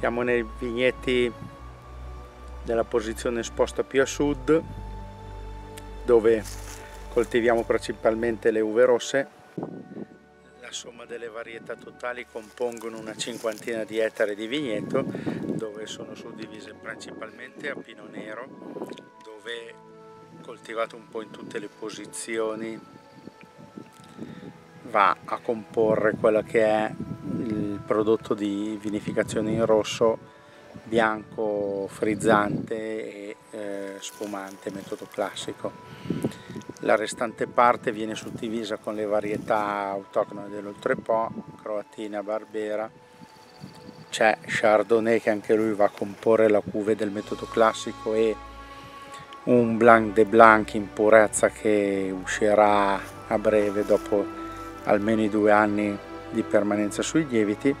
Siamo nei vigneti della posizione esposta più a sud dove coltiviamo principalmente le uve rosse. La somma delle varietà totali compongono una cinquantina di ettari di vigneto dove sono suddivise principalmente a pino nero dove coltivato un po' in tutte le posizioni va a comporre quello che è prodotto di vinificazione in rosso, bianco, frizzante e eh, spumante, metodo classico. La restante parte viene suddivisa con le varietà autoctone dell'Oltrepo, Croatina, Barbera, c'è Chardonnay che anche lui va a comporre la cuve del metodo classico e un Blanc de Blanc in purezza che uscirà a breve dopo almeno i due anni di permanenza sui lieviti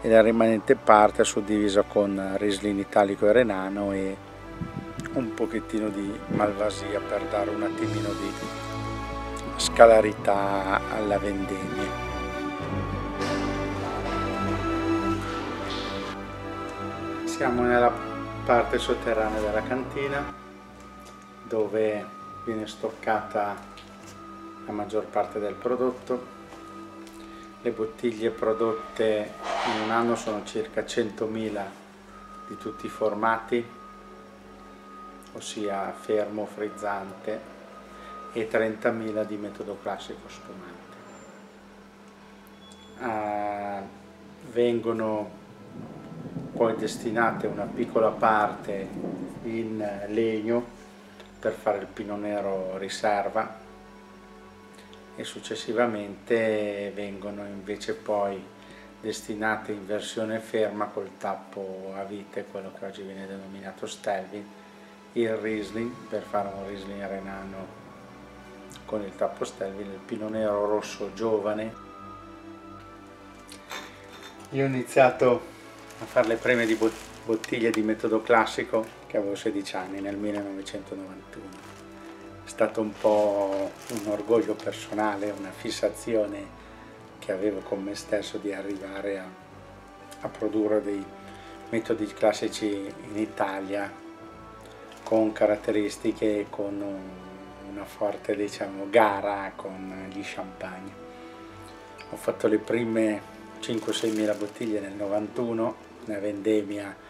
e la rimanente parte suddivisa con Riesling italico e renano e un pochettino di malvasia per dare un attimino di scalarità alla vendemmia. Siamo nella parte sotterranea della cantina dove viene stoccata la maggior parte del prodotto le bottiglie prodotte in un anno sono circa 100.000 di tutti i formati, ossia fermo, frizzante e 30.000 di metodo classico spumante. Uh, vengono poi destinate una piccola parte in legno per fare il pino nero riserva e successivamente vengono invece poi destinate in versione ferma col tappo a vite, quello che oggi viene denominato Stelvin, il Riesling per fare un Riesling renano con il tappo Stelvin, il Pino Nero rosso giovane. Io ho iniziato a fare le prime di bottiglie di metodo classico che avevo 16 anni nel 1991 è stato un po' orgoglio personale, una fissazione che avevo con me stesso di arrivare a, a produrre dei metodi classici in Italia con caratteristiche, con una forte diciamo, gara con gli champagne. Ho fatto le prime 5-6 mila bottiglie nel 91, una vendemmia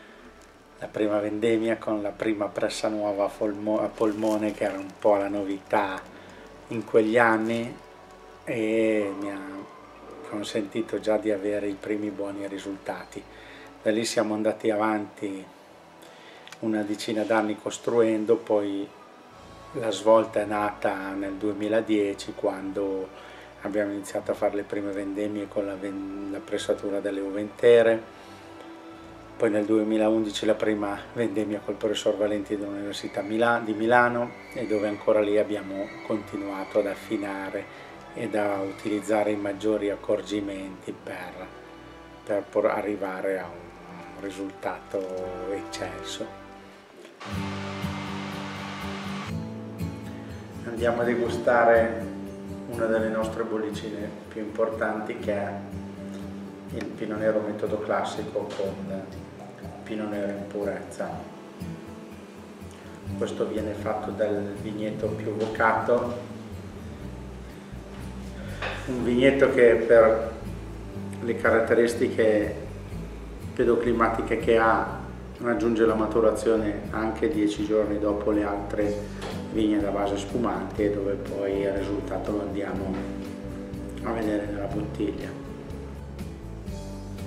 la prima vendemmia con la prima pressa nuova a polmone che era un po' la novità in quegli anni e mi ha consentito già di avere i primi buoni risultati. Da lì siamo andati avanti una decina d'anni costruendo, poi la svolta è nata nel 2010 quando abbiamo iniziato a fare le prime vendemmie con la, la pressatura delle uve intere, poi nel 2011 la prima vendemmia col professor Valenti dell'Università di Milano e dove ancora lì abbiamo continuato ad affinare ed a utilizzare i maggiori accorgimenti per, per arrivare a un risultato eccelso. Andiamo a degustare una delle nostre bollicine più importanti che è il Pino Nero metodo classico con Pino Nero in purezza. Questo viene fatto dal vigneto più vocato, un vigneto che per le caratteristiche pedoclimatiche che ha raggiunge la maturazione anche dieci giorni dopo le altre vigne da base spumanti dove poi il risultato lo andiamo a vedere nella bottiglia.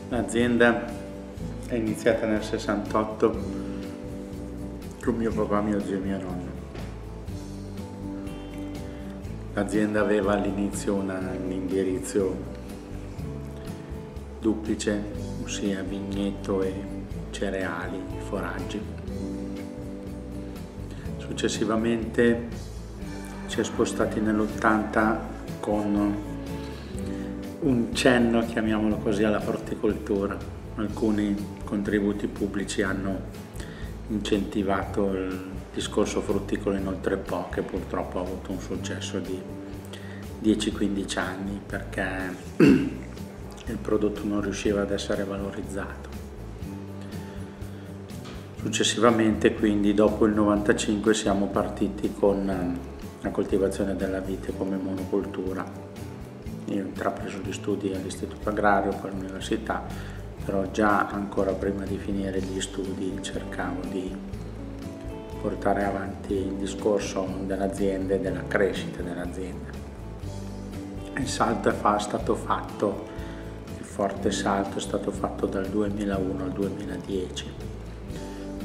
L'azienda è iniziata nel 68 con mio papà, mio zio e mio nonno. L'azienda aveva all'inizio un indirizzo duplice, ossia vigneto e cereali, foraggi. Successivamente ci è spostati nell'80 con un cenno, chiamiamolo così, alla frutticoltura alcuni contributi pubblici hanno incentivato il discorso frutticolo inoltre po' che purtroppo ha avuto un successo di 10-15 anni perché il prodotto non riusciva ad essere valorizzato. Successivamente quindi dopo il 95 siamo partiti con eh, la coltivazione della vite come monocultura. Io ho intrapreso gli studi all'istituto agrario, poi all'università, però già ancora prima di finire gli studi cercavo di portare avanti il discorso dell'azienda e della crescita dell'azienda. Il salto è stato fatto, il forte salto è stato fatto dal 2001 al 2010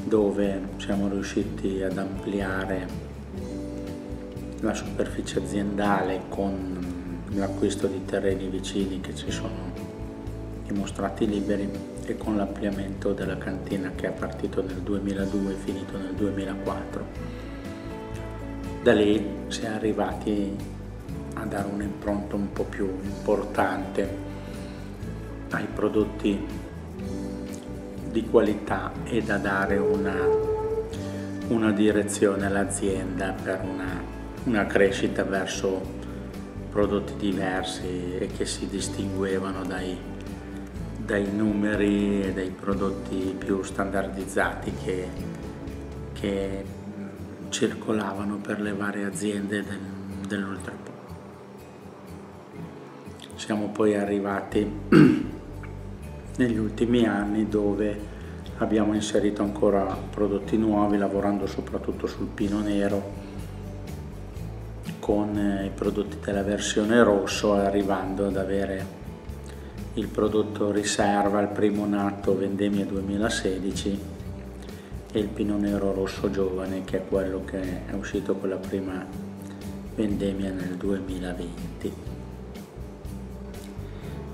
dove siamo riusciti ad ampliare la superficie aziendale con l'acquisto di terreni vicini che ci sono dimostrati liberi e con l'ampliamento della cantina che è partito nel 2002 e finito nel 2004. Da lì si è arrivati a dare un'impronta un po' più importante ai prodotti di qualità e da dare una, una direzione all'azienda per una, una crescita verso prodotti diversi e che si distinguevano dai, dai numeri e dai prodotti più standardizzati che, che circolavano per le varie aziende del, dell'Ultrapo. Siamo poi arrivati negli ultimi anni dove abbiamo inserito ancora prodotti nuovi lavorando soprattutto sul pino nero con i prodotti della versione rosso arrivando ad avere il prodotto riserva, il primo nato vendemmia 2016 e il pino nero rosso giovane che è quello che è uscito con la prima vendemmia nel 2020.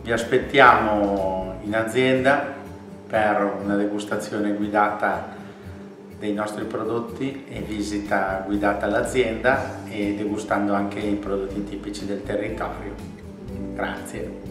Vi aspettiamo in azienda per una degustazione guidata dei nostri prodotti e visita guidata all'azienda e degustando anche i prodotti tipici del territorio. Grazie.